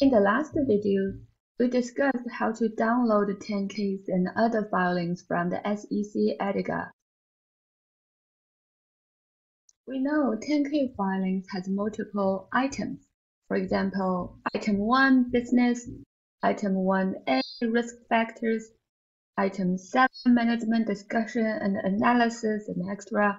In the last video, we discussed how to download 10Ks and other filings from the SEC Edgar. We know 10K filings has multiple items. For example, item 1 business, item 1A risk factors, item 7 management discussion and analysis and extra.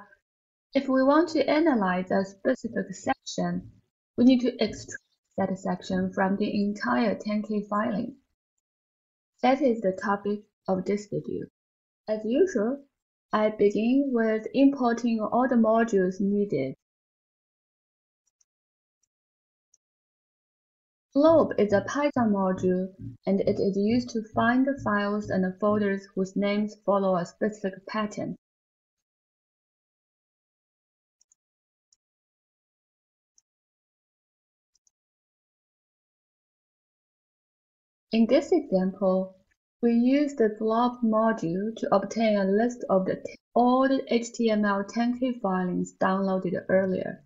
If we want to analyze a specific section, we need to extract that section from the entire 10K filing. That is the topic of this video. As usual, I begin with importing all the modules needed. Glob is a Python module and it is used to find the files and folders whose names follow a specific pattern. In this example, we use the glob module to obtain a list of the, all the HTML 10K filings downloaded earlier.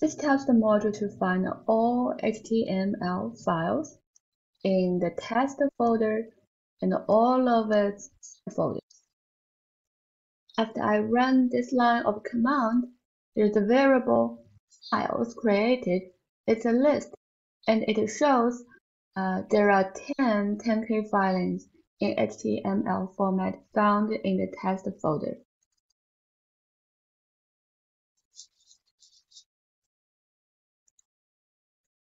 This tells the module to find all HTML files in the test folder and all of its folders. After I run this line of command, there's a variable files created. It's a list and it shows uh, there are 10 10K filings in HTML format found in the test folder.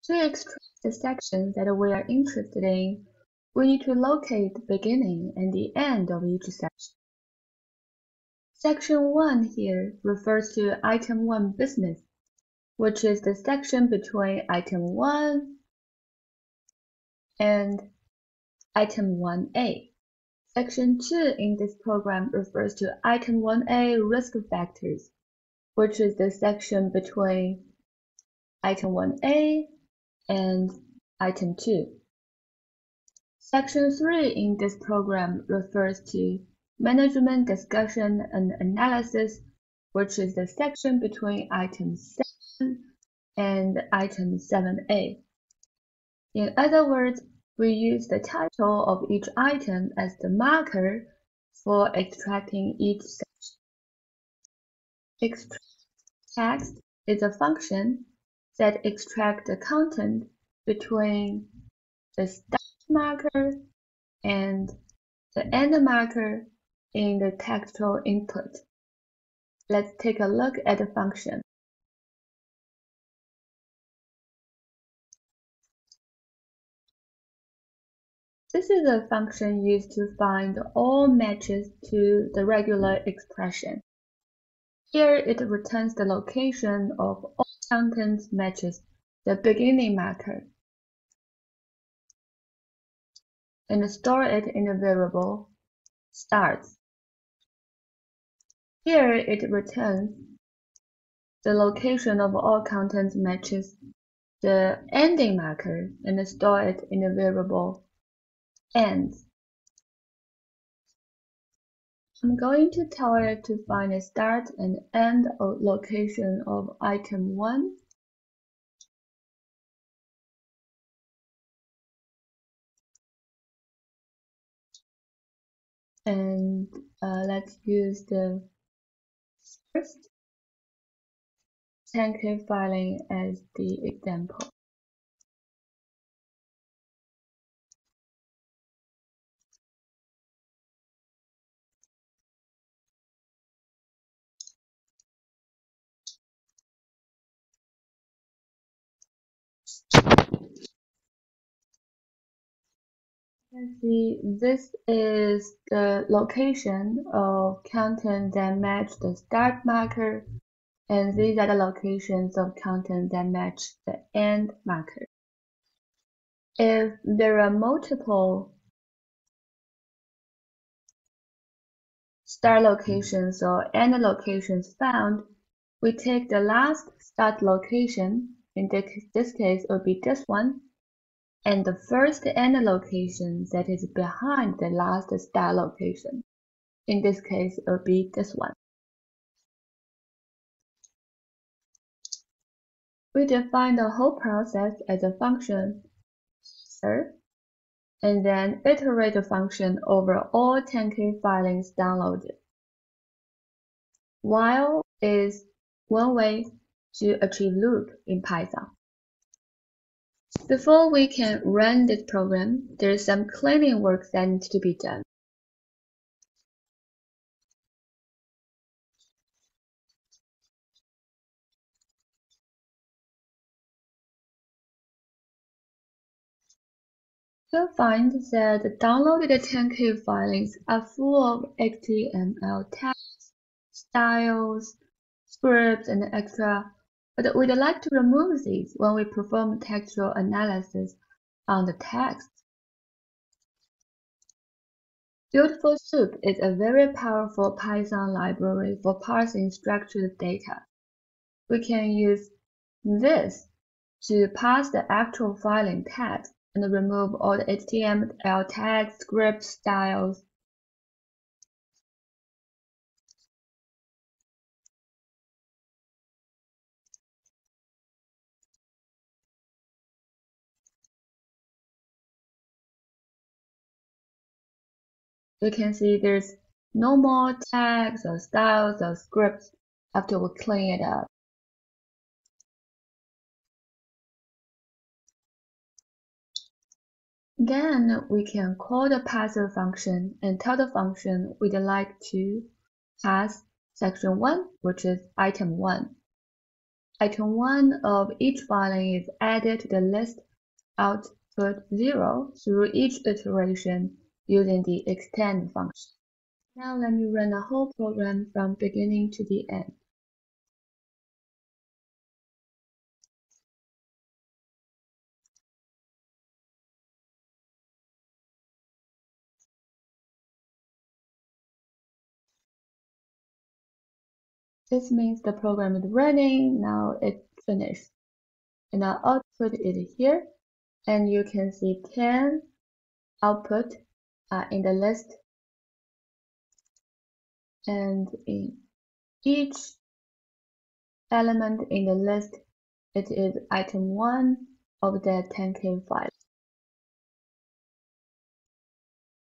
To extract the section that we are interested in, we need to locate the beginning and the end of each section. Section 1 here refers to item 1 business which is the section between item 1 and item 1A. Section 2 in this program refers to item 1A risk factors, which is the section between item 1A and item 2. Section 3 in this program refers to management discussion and analysis, which is the section between item 7 and item 7a. In other words, we use the title of each item as the marker for extracting each section. Extract text is a function that extracts the content between the start marker and the end marker in the textual input. Let's take a look at the function. This is a function used to find all matches to the regular expression. Here it returns the location of all contents matches the beginning marker and store it in the variable starts. Here it returns the location of all contents matches the ending marker and store it in the variable ends. I'm going to tell it to find a start and end location of item 1. And uh, let's use the first 10K filing as the example. See this is the location of content that match the start marker and these are the locations of content that match the end marker. If there are multiple start locations or end locations found, we take the last start location, in this case it will be this one, and the first end location that is behind the last start location. In this case, it will be this one. We define the whole process as a function sir, and then iterate the function over all 10k filings downloaded. While is one way to achieve loop in Python. Before we can run this program, there is some cleaning work that needs to be done. You'll find that the downloaded 10K filings are full of HTML tags, styles, scripts, and extra, but we'd like to remove these when we perform textual analysis on the text. Beautiful Soup is a very powerful Python library for parsing structured data. We can use this to parse the actual filing text and remove all the HTML tags, script styles. You can see there's no more tags or styles or scripts after we clean it up. Then we can call the parser function and tell the function we'd like to pass section 1, which is item 1. Item 1 of each filing is added to the list output 0 through each iteration using the extend function. Now let me run the whole program from beginning to the end. This means the program is running, now it's finished. And our output is here, and you can see 10 output uh, in the list. And in each element in the list, it is item 1 of the 10k file.